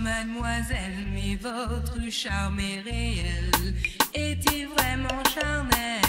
mademoiselle, mais votre charme est réel. Est-il vraiment charnel?